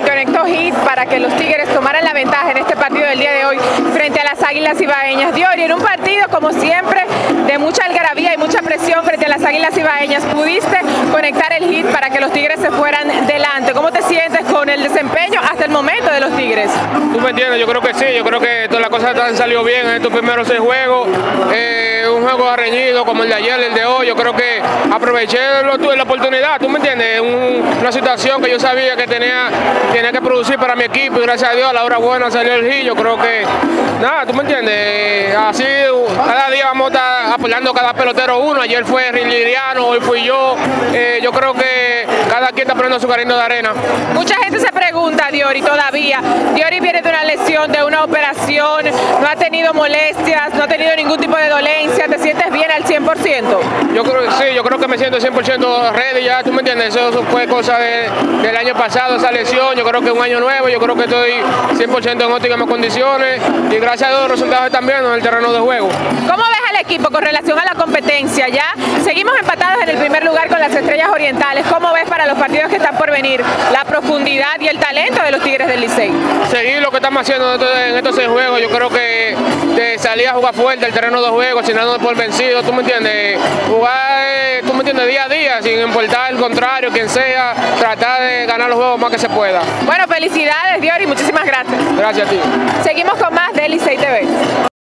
conectó hit para que los Tigres tomaran la ventaja en este partido del día de hoy frente a las Águilas Ibaeñas. Diori, en un partido como siempre de mucha algarabía y mucha presión frente a las Águilas Ibaeñas, pudiste conectar el hit para que los Tigres se fueran delante. ¿Cómo te sientes con el desempeño hasta el momento de los Tigres? Tú me entiendes, yo creo que sí, yo creo que todas las cosas han salido bien en estos primeros seis juegos. Eh, juego como el de ayer, el de hoy, yo creo que aproveché la oportunidad, tú me entiendes, una situación que yo sabía que tenía, tenía que producir para mi equipo y gracias a Dios a la hora buena salió el hit, yo creo que, nada, tú me entiendes, así cada día vamos a estar apoyando cada pelotero uno, ayer fue Liriano, hoy fui yo, eh, yo creo que cada quien está poniendo su cariño de arena. Mucha gente se pregunta, Diori, todavía, Diori viene de una lesión, de una operación, no ha tenido molestias, no ha tenido ningún tipo de dolencia, 100%? Yo creo que sí, yo creo que me siento 100% ready ya, tú me entiendes, eso fue cosa del año pasado, esa lesión, yo creo que es un año nuevo, yo creo que estoy 100% en óptimas condiciones y gracias a Dios los resultados están bien en el terreno de juego. ¿Cómo ves al equipo con relación a la competencia? Ya seguimos empatados en el primer lugar con las Estrellas Orientales, ¿cómo ves para los partidos que están por venir la profundidad y el talento de los Tigres del Licey? Seguir lo que estamos haciendo en estos seis juegos, yo creo que de salir a jugar fuerte el terreno de juego, sin nada por vencido, tú me entiendes, jugar, eh, tú me entiendes, día a día, sin importar el contrario, quien sea, tratar de ganar los juegos más que se pueda. Bueno, felicidades, Diori, muchísimas gracias. Gracias a ti. Seguimos con más de Licey TV.